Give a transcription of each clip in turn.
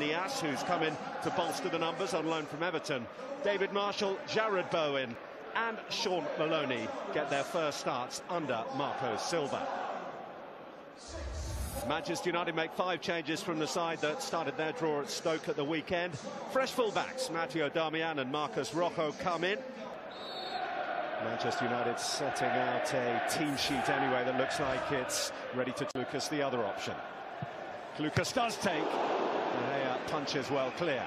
Niasse, who's come in to bolster the numbers on loan from Everton. David Marshall, Jarrod Bowen and Shaun Maloney get their first starts under Marco Silva. Manchester United make five changes from the side that started their draw at Stoke at the weekend. Fresh fullbacks, Matteo Darmian and Marcos Rojo come in. Manchester United setting out a team sheet anyway that looks like it's ready to Lucas the other option. Clucas does take punches well clear.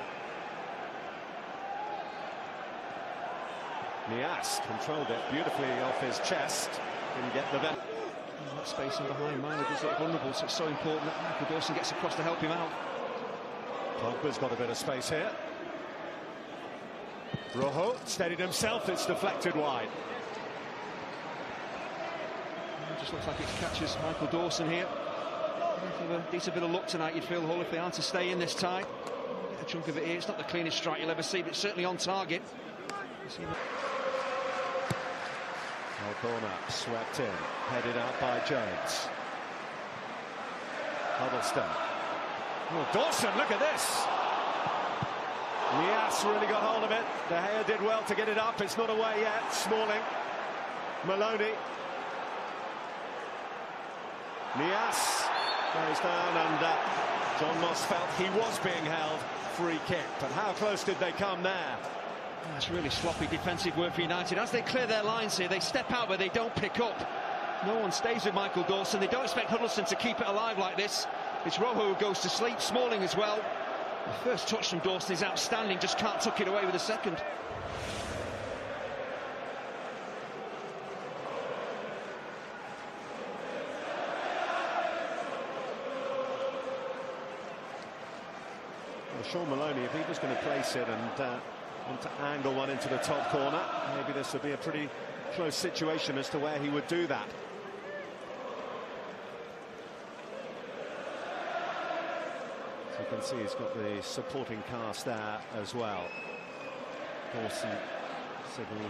Niasse controlled it beautifully off his chest. Didn't get the best. That in behind does look vulnerable, so it's so important that Michael Dawson gets across to help him out. Pogba's got a bit of space here. Rojo steadied himself, it's deflected wide. It just looks like it catches Michael Dawson here. If a decent bit of luck tonight, you'd feel Hull if they are to stay in this tie. A chunk of it here. It's not the cleanest strike you'll ever see, but certainly on target. Corner, swept in, headed out by Jones. Huddlestone. Oh, Dawson, look at this. Niasse really got hold of it. De Gea did well to get it up. It's not away yet. Smalling. Maloney. Niasse goes down and uh, John Moss felt he was being held. Free kick. But how close did they come there? That's really sloppy defensive work for United. As they clear their lines here, they step out but they don't pick up. No one stays with Michael Dawson. They don't expect Huddlestone to keep it alive like this. It's Rojo who goes to sleep, Smalling as well. The first touch from Dawson is outstanding, just can't tuck it away with a second. Shaun Maloney, if he was going to place it and uh, want to angle one into the top corner, maybe this would be a pretty close situation as to where he would do that. As you can see, he's got the supporting cast there as well. Dawson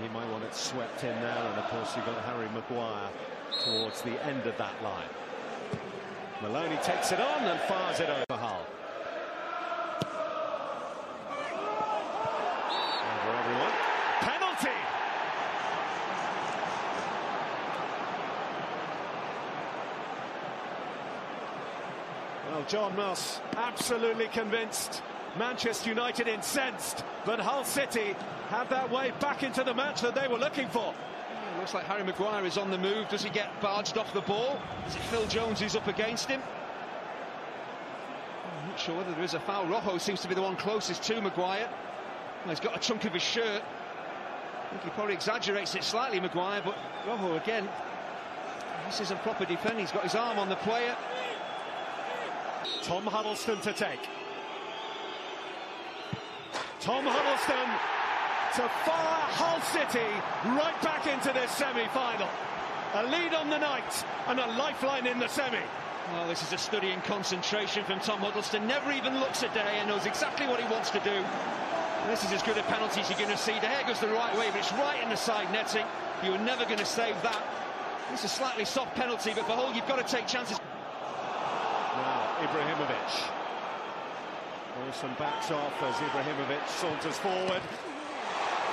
he might want it swept in there, and of course you've got Harry Maguire towards the end of that line. Maloney takes it on and fires it over Hull. Well, John Moss absolutely convinced. Manchester United incensed, but Hull City had that way back into the match that they were looking for. Looks like Harry Maguire is on the move. Does he get barged off the ball? Is it Phil Jones who's up against him? I'm not sure whether there is a foul. Rojo seems to be the one closest to Maguire. Well, he's got a chunk of his shirt. I think he probably exaggerates it slightly, Maguire, but Rojo again. This isn't proper defending. He's got his arm on the player. Tom Huddlestone to take. Tom Huddlestone to fire Hull City right back into this semi-final. A lead on the night and a lifeline in the semi. Well, this is a study in concentration from Tom Huddlestone. Never even looks at De Gea, knows exactly what he wants to do. This is as good a penalty as you're going to see. De Gea goes the right way, but it's right in the side netting. You were never going to save that. It's a slightly soft penalty, but Hull, you've got to take chances. Ibrahimovic. Wilson backs off as Ibrahimovic saunters forward.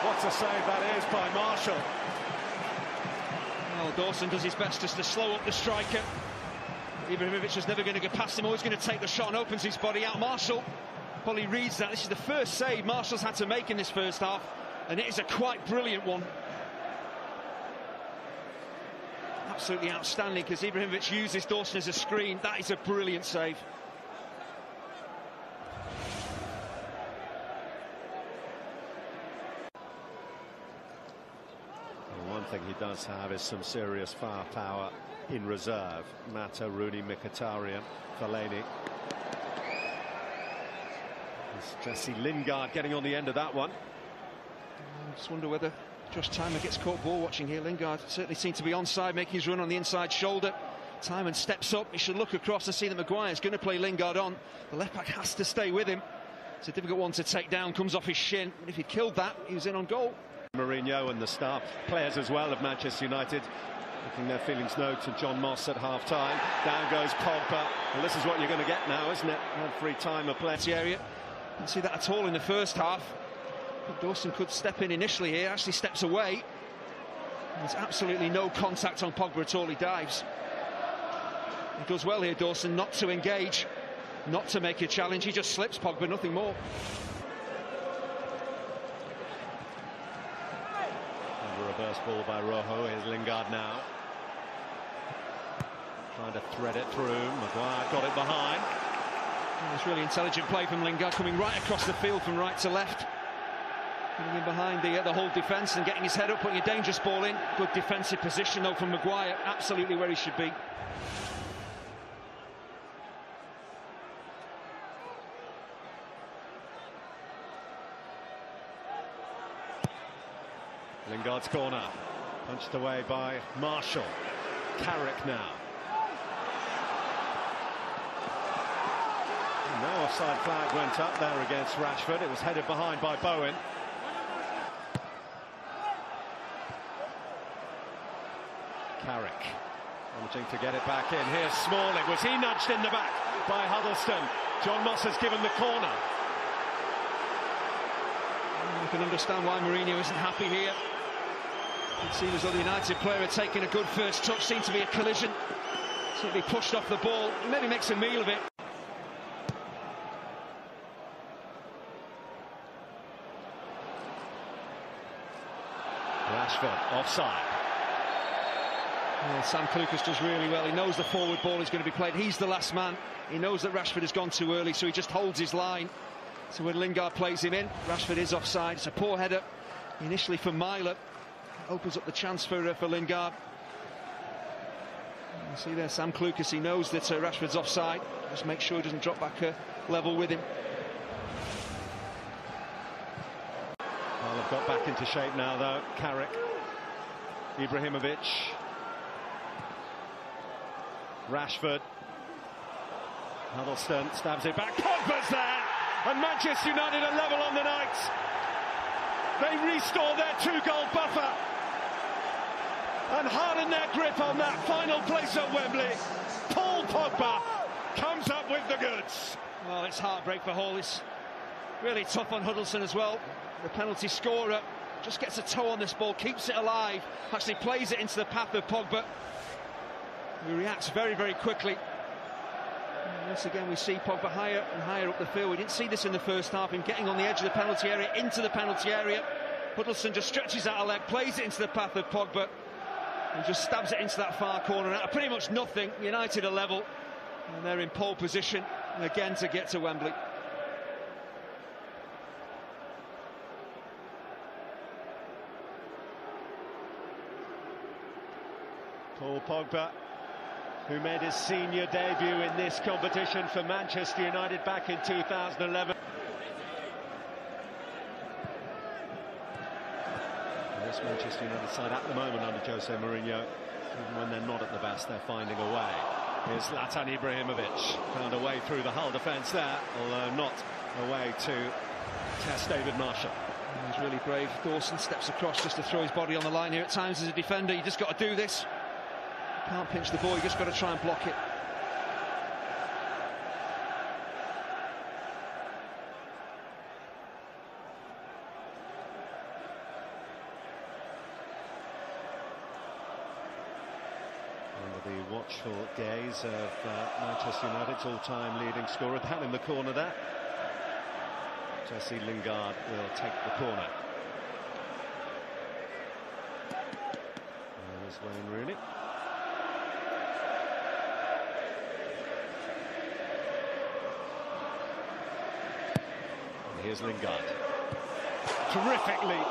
What a save that is by Marshall. Well, Dawson does his best just to slow up the striker. Ibrahimovic is never going to get past him, always going to take the shot and opens his body out. Marshall probably reads that. This is the first save Marshall's had to make in this first half, and it is a quite brilliant one. Absolutely outstanding because Ibrahimovic uses Dawson as a screen. That is a brilliant save. Well, one thing he does have is some serious firepower in reserve. Mata, Rooney, Mkhitaryan, Fellaini. It's Jesse Lingard getting on the end of that one. I just wonder whether Josh Tymon gets caught ball watching here. Lingard certainly seemed to be onside, making his run on the inside shoulder. Tymon steps up. He should look across and see that Maguire's going to play Lingard on. The left back has to stay with him. It's a difficult one to take down. Comes off his shin. And if he killed that, he was in on goal. Mourinho and the star players as well of Manchester United Making their feelings known to John Moss at half time. Down goes Pogba. And this is what you're going to get now, isn't it? Had free time of play. area. Didn't see that at all in the first half. Dawson could step in initially here, actually steps away. There's absolutely no contact on Pogba at all, he dives. He does well here, Dawson, not to engage, not to make a challenge. He just slips Pogba, nothing more. And a reverse ball by Rojo. Here's Lingard now. Trying to thread it through. Maguire got it behind. It's really intelligent play from Lingard, coming right across the field from right to left. Getting in behind the, uh, the whole defence and getting his head up, putting a dangerous ball in. Good defensive position though from Maguire, absolutely where he should be. Lingard's corner. Punched away by Marshall. Carrick now. no offside flag went up there against Rashford. It was headed behind by Bowen. Carrick managing to get it back in. Here's Smalling. Was he nudged in the back by Huddlestone? John Moss has given the corner. You can understand why Mourinho isn't happy here. It seems as though the United player had taken a good first touch. Seemed to be a collision. Be pushed off the ball. Maybe makes a meal of it. Rashford offside. Well, Sam Clucas does really well. He knows the forward ball is going to be played. He's the last man. He knows that Rashford has gone too early, so he just holds his line. So when Lingard plays him in, Rashford is offside. It's a poor header initially for Myler. Opens up the chance for, uh, for Lingard. You see there, Sam Clucas, he knows that uh, Rashford's offside. Just make sure he doesn't drop back uh, level with him. Well, they've got back into shape now, though. Carrick, Ibrahimovic, Rashford, Huddlestone stabs it back. Pogba's there, and Manchester United are level on the night. They restore their two-goal buffer and harden their grip on that final place at Wembley. Paul Pogba comes up with the goods. Well, it's heartbreak for Hull. It's really tough on Huddlestone as well. The penalty scorer just gets a toe on this ball, keeps it alive, actually plays it into the path of Pogba. He reacts very, very quickly. And once again, we see Pogba higher and higher up the field. We didn't see this in the first half, him getting on the edge of the penalty area, into the penalty area. Huddlestone just stretches out a leg, plays it into the path of Pogba, and just stabs it into that far corner. Out pretty much nothing, United are level, and they're in pole position again to get to Wembley. Paul Pogba, who made his senior debut in this competition for Manchester United back in 2011. This Manchester United side at the moment under Jose Mourinho, even when they're not at the best, they're finding a way. Here's Zlatan Ibrahimovic, found a way through the Hull defence there, although not a way to test David Marshall. He's really brave. Dawson steps across just to throw his body on the line here at times as a defender. You just got to do this. Can't pinch the ball, you just got to try and block it. Under the watchful gaze of uh, Manchester United's all-time leading scorer, down in the corner there. Jesse Lingard will take the corner. There's Wayne Rooney. Here's Lingard. Terrific leap.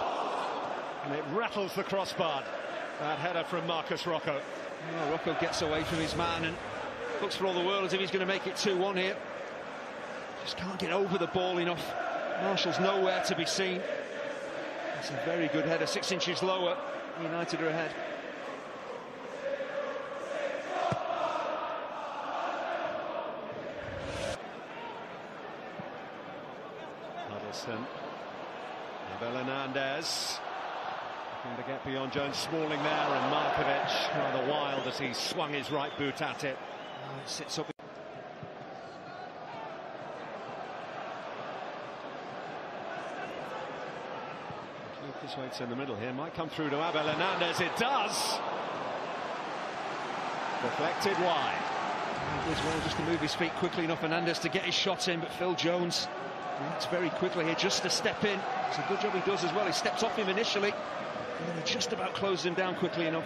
And it rattles the crossbar. That header from Marcos Rojo. Well, Rojo gets away from his man and looks for all the world as if he's going to make it 2-1 here. Just can't get over the ball enough. Marshall's nowhere to be seen. It's a very good header, six inches lower. United are ahead. Abel Hernandez. Trying to get beyond Jones, Smalling there, and Markovic rather wild as he swung his right boot at it. Oh, it sits up. Clucas waits in the middle here, might come through to Abel Hernandez, it does! Deflected wide. As well, just to move his feet quickly enough, Hernandez to get his shot in, but Phil Jones reacts very quickly here, just to step in. It's a good job he does as well. He steps off him initially, and then he just about closes him down quickly enough.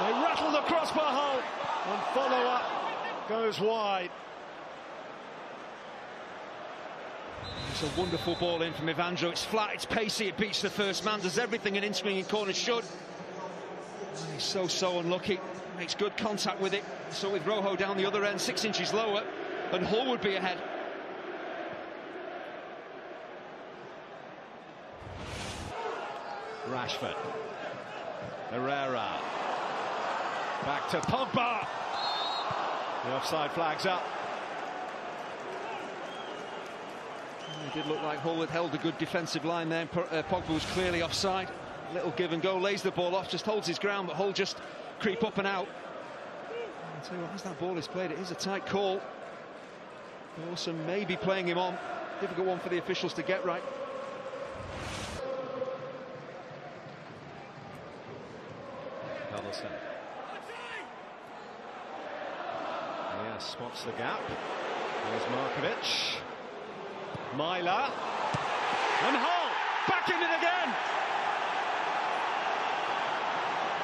They rattle the crossbar Hull, and follow up goes wide. It's a wonderful ball in from Evandro. It's flat, it's pacey, it beats the first man, does everything an in-swinging corner should. And he's so, so unlucky. Makes good contact with it. So with Rojo down the other end, six inches lower, and Hull would be ahead. Rashford. Herrera. Back to Pogba. The offside flag's up. It did look like Hull had held a good defensive line there. Uh, Pogba was clearly offside. Little give and go, lays the ball off, just holds his ground, but Hull just creep up and out. I'll tell you what, as that ball is played, it is a tight call. Dawson may be playing him on. Difficult one for the officials to get right. Carlson. Yeah, spots the gap. There's Markovic. Myler. And Hull back in it again.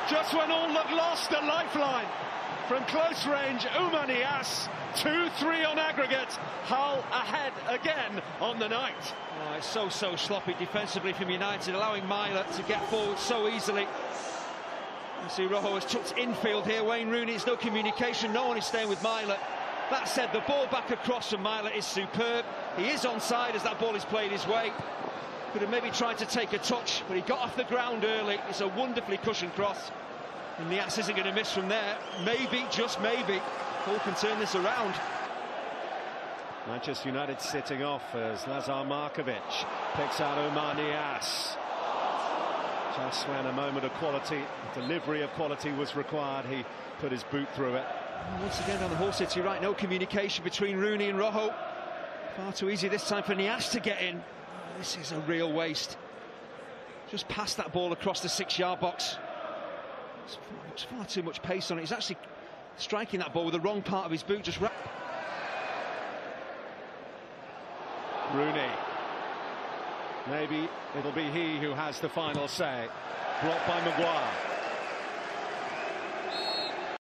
Just when all looked lost, a lifeline. From close range, Oumar Niasse. 2-3 on aggregate. Hull ahead again on the night. Oh, it's so, so sloppy defensively from United, allowing Myler to get forward so easily. You see Rojo has tucked infield here. Wayne Rooney, it's no communication. No one is staying with Myler. That said, the ball back across from Myler is superb. He is onside as that ball is played his way. Could have maybe tried to take a touch, but he got off the ground early. It's a wonderfully cushioned cross. And Niasse isn't going to miss from there. Maybe, just maybe, Hull can turn this around. Manchester United sitting off as Lazar Markovic picks out Oumar Niasse. Just when a moment of quality, delivery of quality was required, he put his boot through it. Once again on the Hull City right, no communication between Rooney and Rojo. Far too easy this time for Niasse to get in. This is a real waste. Just past that ball across the six-yard box. It's far, it's far, too much pace on it. He's actually striking that ball with the wrong part of his boot. Just Rooney. Maybe it'll be he who has the final say. Blocked by Maguire.